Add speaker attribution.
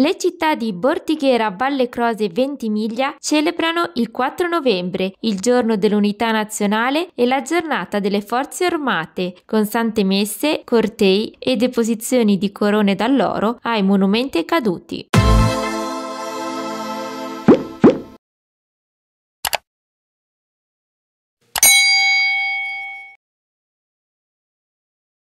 Speaker 1: Le città di Bortighera, Valle Croce e Ventimiglia celebrano il 4 novembre, il giorno dell'unità nazionale e la giornata delle forze armate, con sante messe, cortei e deposizioni di corone d'alloro ai monumenti caduti.